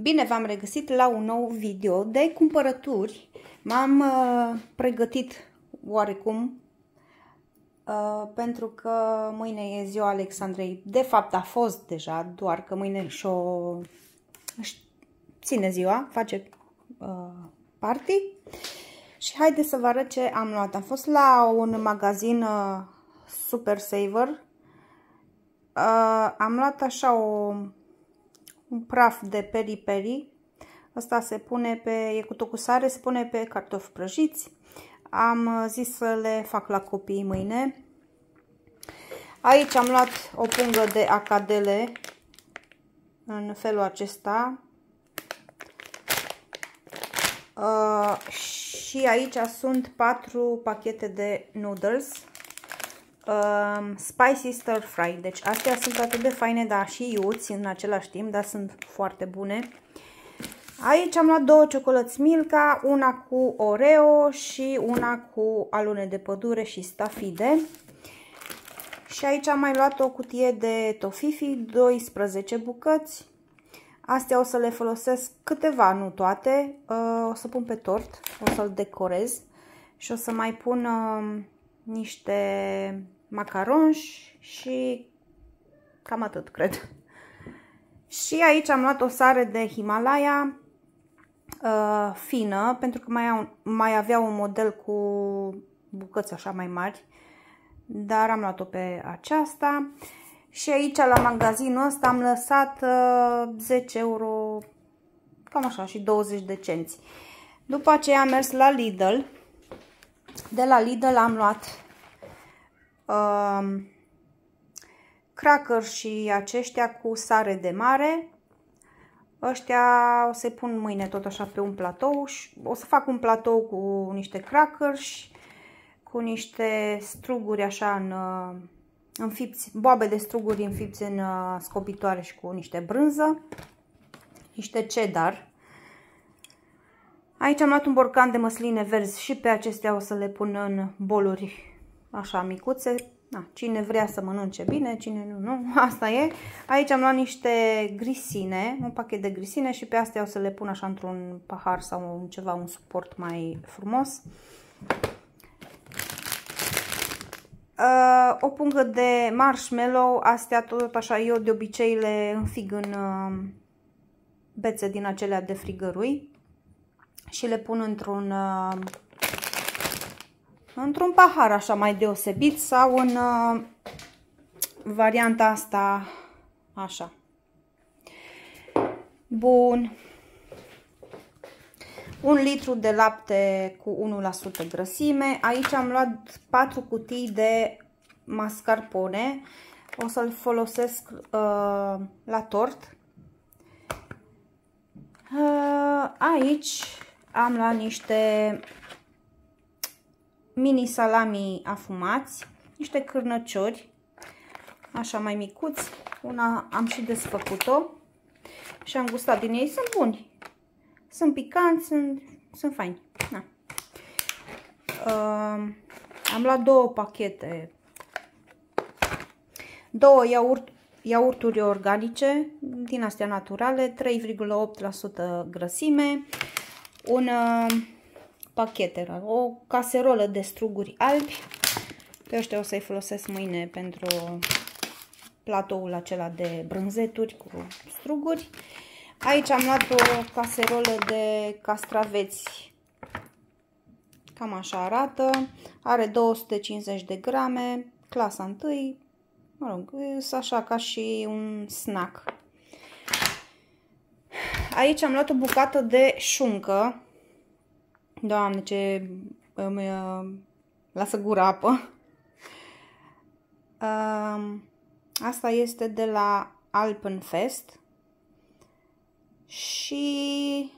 Bine v-am regăsit la un nou video de cumpărături. M-am uh, pregătit oarecum uh, pentru că mâine e ziua Alexandrei. De fapt a fost deja, doar că mâine și-o ține ziua, face uh, party. Și haideți să vă arăt ce am luat. Am fost la un magazin uh, Super Saver. Uh, am luat așa o un praf de peri-peri. Asta se pune pe, e cu tot cu sare, se pune pe cartofi prăjiți. Am uh, zis să le fac la copii mâine. Aici am luat o pungă de acadele în felul acesta. Uh, și aici sunt patru pachete de noodles um, spicy stir fry. Deci astea sunt atât de faine, dar și iuți în același timp, dar sunt foarte bune. Aici am luat două ciocolăți Milka, una cu Oreo și una cu alune de pădure și stafide. Și aici am mai luat o cutie de tofifi, 12 bucăți. Astea o să le folosesc câteva, nu toate. Uh, o să pun pe tort, o să-l decorez și o să mai pun uh, niște macaronși și cam atât, cred. Și aici am luat o sare de Himalaya uh, fină, pentru că mai, au, mai avea un model cu bucăți așa mai mari, dar am luat-o pe aceasta. Și aici la magazinul ăsta am lăsat uh, 10 euro, cam așa, și 20 de cenți. După aceea am mers la Lidl. De la Lidl am luat uh, cracker și aceștia cu sare de mare. Ăștia o să pun mâine tot așa pe un platou și o să fac un platou cu niște crackers, cu niște struguri așa în, uh, înfipți, boabe de struguri înfipți în uh, scopitoare și cu niște brânză, niște cheddar. Aici am luat un borcan de măsline verzi și pe acestea o să le pun în boluri așa micuțe. Da, cine vrea să mănânce bine, cine nu, nu, asta e. Aici am luat niște grisine, un pachet de grisine și pe astea o să le pun așa într-un pahar sau un ceva, un suport mai frumos. Uh, o pungă de marshmallow, astea tot așa, eu de obicei le înfig în uh, bețe din acelea de frigărui și le pun într-un uh, într-un pahar așa mai deosebit sau în uh, varianta asta așa. Bun. Un litru de lapte cu 1% grăsime. Aici am luat 4 cutii de mascarpone. O să-l folosesc uh, la tort. Uh, aici am luat niște mini salami afumați, niște cârnăciori, așa mai micuți. Una am și desfăcut-o și am gustat din ei. Sunt buni. Sunt picanți, sunt, sunt faini. Na. Uh, am luat două pachete, două iaurt, iaurturi organice, din astea naturale, 3,8% grăsime, un uh, pachete, o caserolă de struguri albi. Pe ăștia o să-i folosesc mâine pentru platoul acela de brânzeturi cu struguri. Aici am luat o caserolă de castraveți. Cam așa arată. Are 250 de grame, clasa 1. Mă rog, e așa ca și un snack. Aici am luat o bucată de șuncă Doamne, ce îmi uh, lasă gura apă. Uh, asta este de la Alpenfest. Și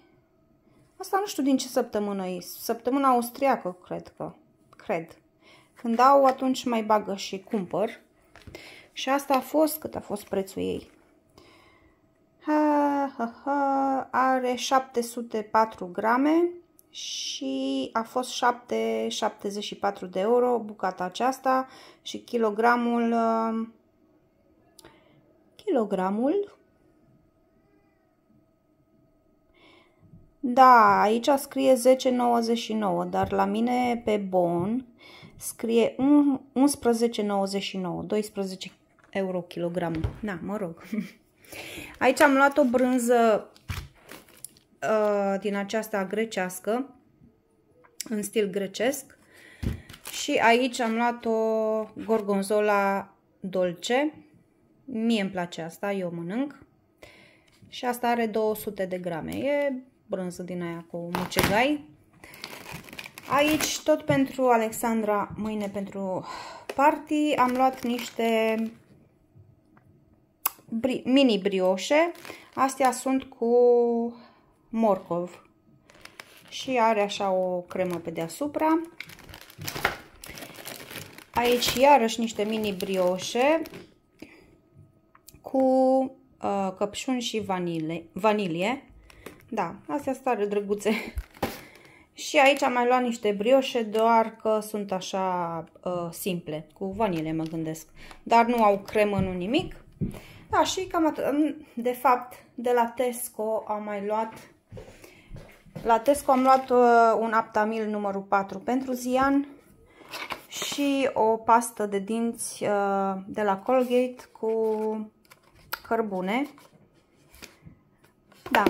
asta nu știu din ce săptămână e. Săptămâna austriacă, cred că. Cred. Când au, atunci mai bagă și cumpăr. Și asta a fost, cât a fost prețul ei? Ha, ha, ha, are 704 grame și a fost 7,74 de euro bucata aceasta și kilogramul uh, kilogramul Da, aici scrie 10,99, dar la mine pe bon scrie 11,99, 12 euro kilogramul. Na, mă rog. Aici am luat o brânză uh, din aceasta grecească, în stil grecesc. Și aici am luat o gorgonzola dolce. Mie îmi place asta, eu mănânc. Și asta are 200 de grame. E brânză din aia cu mucegai. Aici, tot pentru Alexandra, mâine pentru party, am luat niște bri mini brioșe. Astea sunt cu morcov. Și are așa o cremă pe deasupra. Aici iarăși niște mini brioșe cu uh, căpșun și vanile, vanilie. Da, astea sunt tare drăguțe. și aici am mai luat niște brioșe, doar că sunt așa uh, simple, cu vanilie mă gândesc. Dar nu au cremă, nu nimic. Da, și cam atât. De fapt, de la Tesco am mai luat... La Tesco am luat uh, un Aptamil numărul 4 pentru Zian și o pastă de dinți uh, de la Colgate cu cărbune. Da.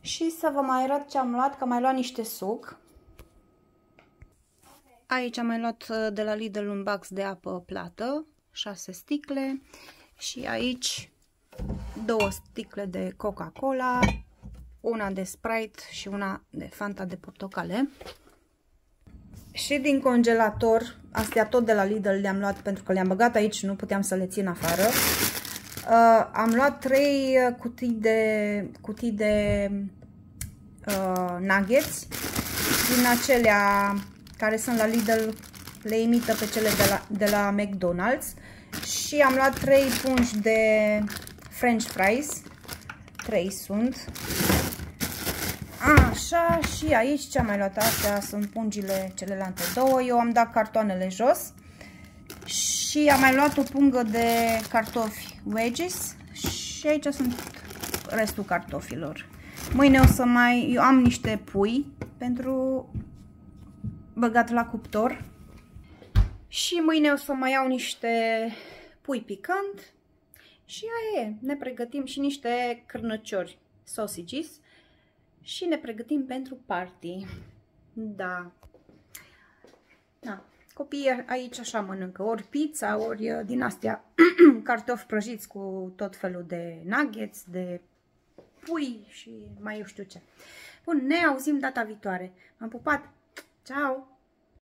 Și să vă mai arăt ce am luat, că am mai luat niște suc. Aici am mai luat uh, de la Lidl un box de apă plată, 6 sticle. Și aici două sticle de Coca-Cola, una de Sprite și una de Fanta de portocale. Și din congelator, astea tot de la Lidl le-am luat pentru că le-am băgat aici, nu puteam să le țin afară. Uh, am luat trei cutii de, cutii de uh, nuggets din acelea care sunt la Lidl, le imită pe cele de la, de la McDonald's. Și am luat 3 pungi de french fries. 3 sunt. Așa, și aici ce am mai luat astea sunt pungile celelalte două. Eu am dat cartoanele jos. Și am mai luat o pungă de cartofi wedges. Și aici sunt restul cartofilor. Mâine o să mai... Eu am niște pui pentru băgat la cuptor. Și mâine o să mai iau niște pui picant și aia e. Ne pregătim și niște cârnăciori sausages și ne pregătim pentru party. Da. Da. Copiii aici așa mănâncă, ori pizza, ori uh, din astea cartofi prăjiți cu tot felul de nuggets, de pui și mai eu știu ce. Bun, ne auzim data viitoare. M-am pupat! Ciao!